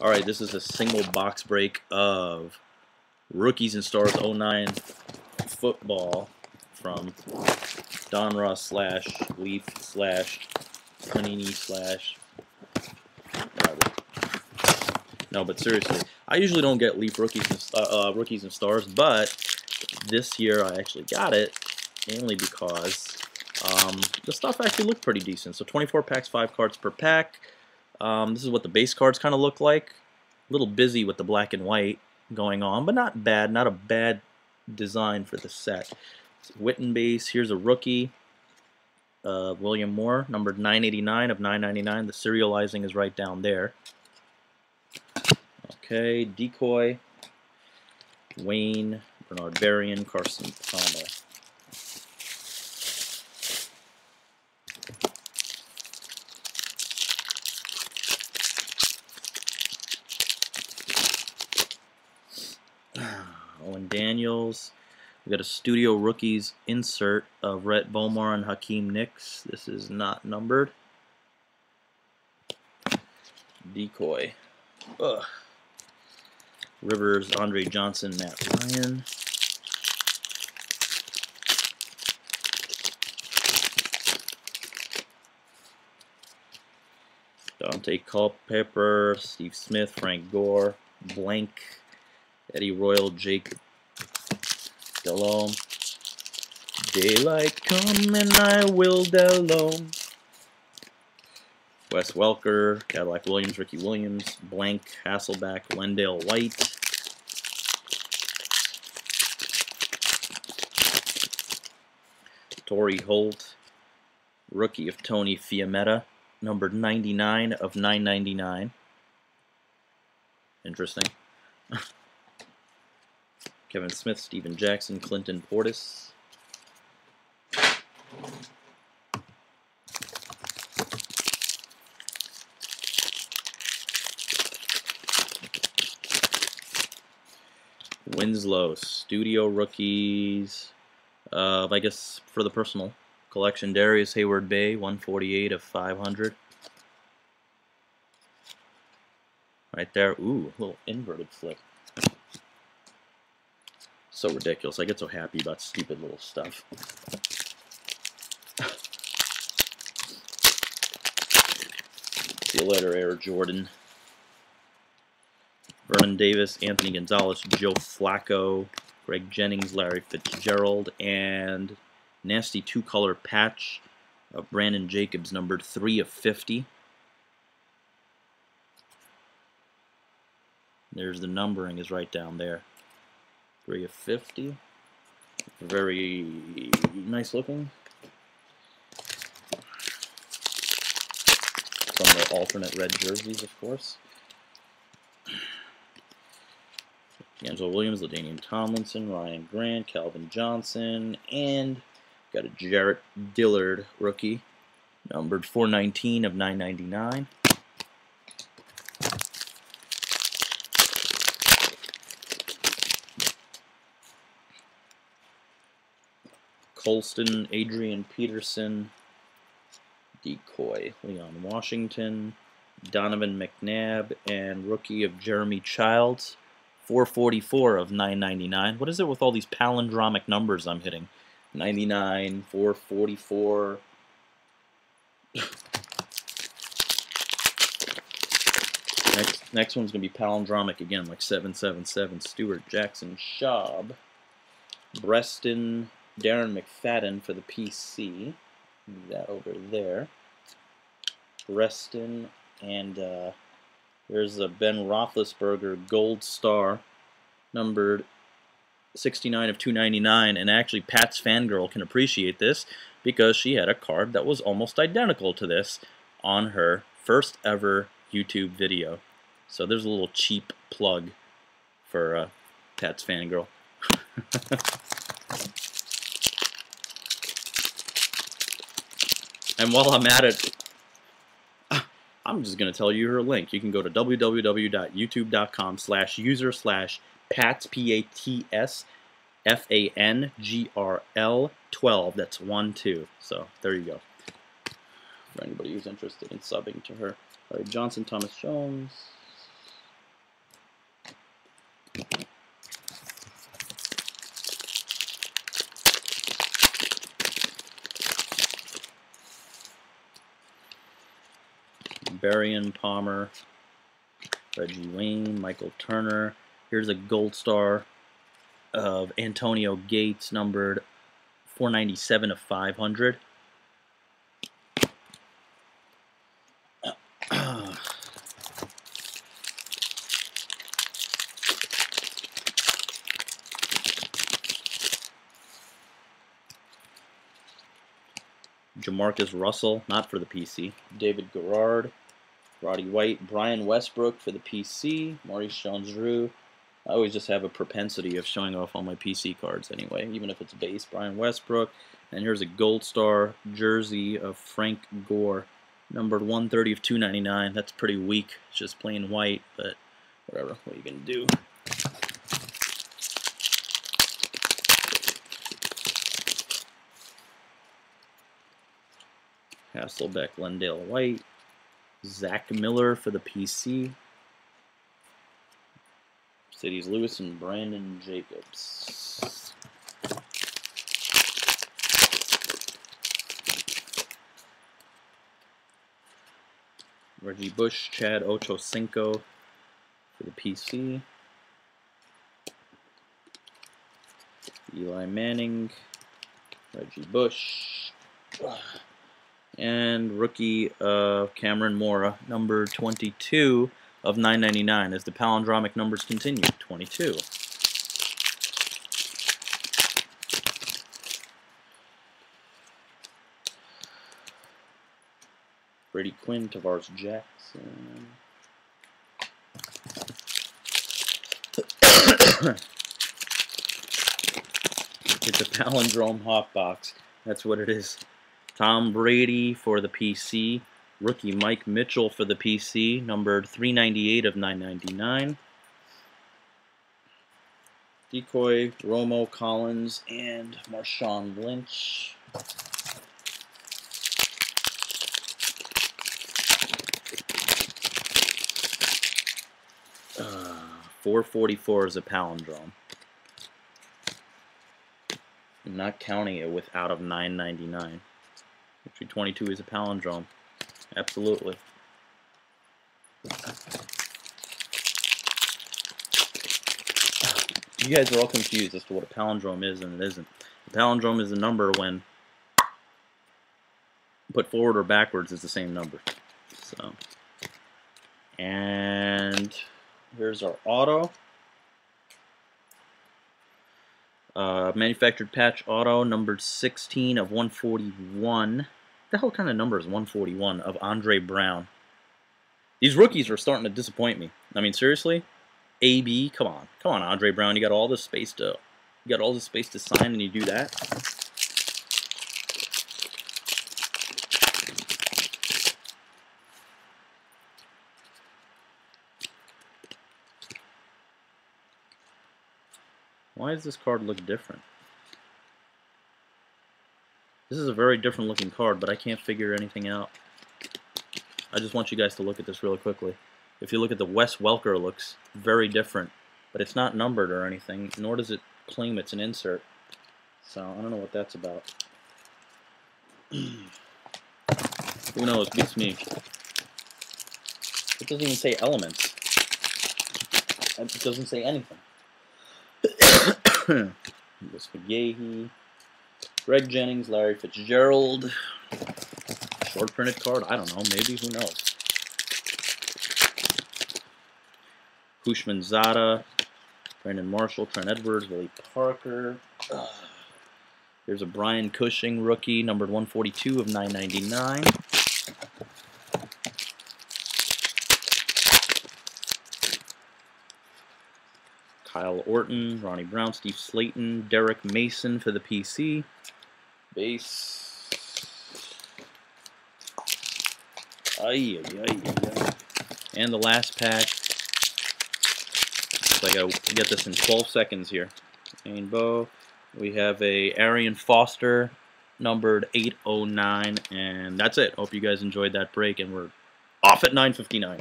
All right, this is a single box break of Rookies and Stars 09 football from Donruss slash Leaf slash Panini slash. No, but seriously, I usually don't get Leaf rookies and uh, uh, rookies and stars, but this year I actually got it mainly because um, the stuff actually looked pretty decent. So 24 packs, five cards per pack. Um, this is what the base cards kind of look like. A little busy with the black and white going on, but not bad. Not a bad design for the set. It's Witten base. Here's a rookie. Uh, William Moore, numbered 989 of 999. The serializing is right down there. Okay, Decoy, Wayne, Bernard Berrian, Carson Palmer. Daniels. We got a Studio Rookies insert of Rhett Bomar and Hakeem Nicks. This is not numbered. Decoy. Ugh. Rivers, Andre Johnson, Matt Ryan. Daunte Culpepper, Steve Smith, Frank Gore, Blank, Eddie Royal, Jake Delhomme. Daylight come and I will Delhomme. Wes Welker, Cadillac Williams, Ricky Williams, Blank, Hasselbeck, Wendell White. Torry Holt, rookie of Tony Fiammetta, numbered 99 of 999. Interesting. Kevin Smith, Steven Jackson, Clinton Portis. Winslow, Studio Rookies, uh, I guess for the personal collection, Darrius Heyward-Bey, 148 of 500. Right there, ooh, little inverted flip. So ridiculous. I get so happy about stupid little stuff. See you later, Air Jordan. Vernon Davis, Anthony Gonzalez, Joe Flacco, Greg Jennings, Larry Fitzgerald, and nasty two-color patch of Brandon Jacobs, numbered 3 of 50. There's the numbering is right down there. 3 of 50. Very nice looking. Some of the alternate red jerseys, of course. Angelo Williams, LaDainian Tomlinson, Ryan Grant, Calvin Johnson, and got a Jarrett Dillard rookie, numbered 419 of 999. Colston, Adrian Peterson, Decoy, Leon Washington, Donovan McNabb, and rookie of Jeremy Childs. 444 of 999. What is it with all these palindromic numbers I'm hitting? 99, 444. next, next one's going to be palindromic again, like 777. Stewart, Jackson Schaub. Breston, Darren McFadden for the PC. Move that over there. Breston and uh, there's a Ben Roethlisberger Gold Star, numbered 69 of 299, and actually Pat's fangirl can appreciate this because she had a card that was almost identical to this on her first ever YouTube video. So there's a little cheap plug for uh, Pat's fangirl. and while I'm at it, I'm just going to tell you her link. You can go to www.youtube.com slash user slash pats, P-A-T-S, F-A-N-G-R-L 12. That's 1, 2. So there you go. For anybody who's interested in subbing to her. Johnson, Thomas Jones, Berrian, Palmer, Reggie Wayne, Michael Turner. Here's a gold star of Antonio Gates, numbered 497 of 500. Jamarcus Russell, not for the PC. David Garrard, Roddy White, Brian Westbrook for the PC. Maurice Jones-Drew. I always just have a propensity of showing off all my PC cards anyway, even if it's base. Brian Westbrook. And here's a Gold Star jersey of Frank Gore, numbered 130 of 299. That's pretty weak. It's just plain white, but whatever. What are you going to do? Hasselbeck, Lendale White, Zach Miller for the PC, Cities Lewis and Brandon Jacobs. Reggie Bush, Chad Ochocinco for the PC. Eli Manning, Reggie Bush and rookie uh, Cameron Morrah, number 22 of 999 as the palindromic numbers continue. 22. Brady Quinn, Tarvaris Jackson. it's a palindrome hot box. That's what it is. Tom Brady for the PC. Rookie Mike Mitchell for the PC, numbered 398 of 999. Decoy, Romo Collins, and Marshawn Lynch. Uh, 444 is a palindrome. I'm not counting it with out of 999. Victory 22 is a palindrome. Absolutely. You guys are all confused as to what a palindrome is and it isn't. A palindrome is a number when put forward or backwards is the same number. So, and here's our auto. Uh, manufactured patch auto numbered 16 of 141 the hell kind of number is 141 of Andre Brown? These rookies are starting to disappoint me. I mean, seriously? AB, come on. Come on, Andre Brown. You got all this space to you got all this space to sign and you do that? Why does this card look different? This is a very different looking card, but I can't figure anything out. I just want you guys to look at this really quickly. If you look at the Wes Welker, looks very different, but it's not numbered or anything, nor does it claim it's an insert. So I don't know what that's about. Who knows? Beats me. It doesn't even say elements. It doesn't say anything. this McGahee. Greg Jennings, Larry Fitzgerald. Short printed card? I don't know. Maybe. Who knows? Houshmandzadeh. Brandon Marshall, Trent Edwards, Willie Parker. There's a Brian Cushing rookie, numbered 142 of 999. Kyle Orton, Ronnie Brown, Steve Slaton, Derrick Mason for the PC base. Ay, ay, ay. And the last pack. So I gotta get this in 12 seconds here. Rainbow. We have a Arian Foster, numbered 809, and that's it. Hope you guys enjoyed that break, and we're off at 9:59.